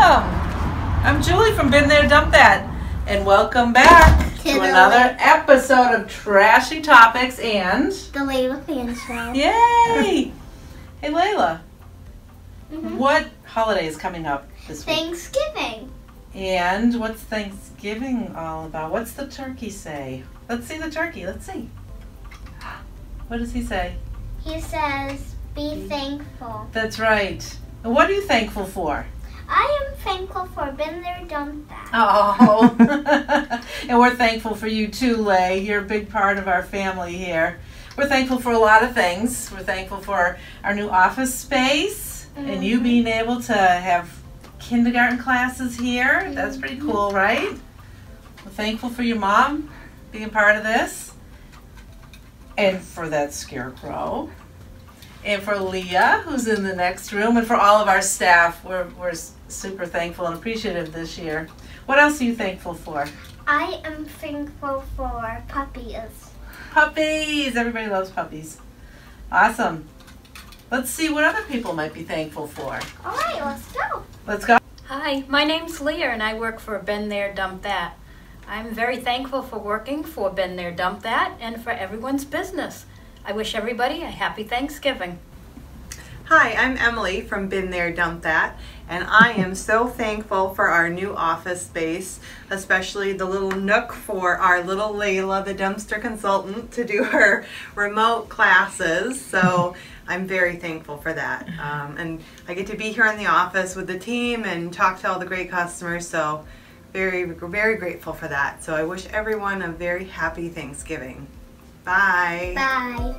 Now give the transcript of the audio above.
Welcome. I'm Julie from Bin There, Dump That, and welcome back To to the another episode of Trashy Topics and The Layla Fan Show. Yay! hey Layla, Mhm. what holiday is coming up this week? Thanksgiving. And what's Thanksgiving all about? What's the turkey say? Let's see the turkey. Let's see. What does he say? He says, be thankful. That's right. And what are you thankful for? I am thankful for Bin There, Done That. Oh, and we're thankful for you too, Lay. You're a big part of our family here. We're thankful for a lot of things. We're thankful for our new office space and you Mhm. being able to have kindergarten classes here. That's pretty cool, right? We're thankful for your mom being part of this and for that scarecrow. And for Leah, who's in the next room, and for all of our staff, we're, we're super thankful and appreciative this year. What else are you thankful for? I am thankful for puppies. Puppies! Everybody loves puppies. Awesome. Let's see what other people might be thankful for. All right, let's go. Let's go. Hi, my name's Leah and I work for Bin There, Dump That. I'm very thankful for working for Bin There, Dump That and for everyone's business. I wish everybody a happy Thanksgiving. Hi, I'm Emily from Bin There, Dump That, and I am so thankful for our new office space, especially the little nook for our little Layla, the dumpster consultant, to do her remote classes. So I'm very thankful for that. Um, and I get to be here in the office with the team and talk to all the great customers. So very, very grateful for that. So I wish everyone a very happy Thanksgiving. Bye. Bye.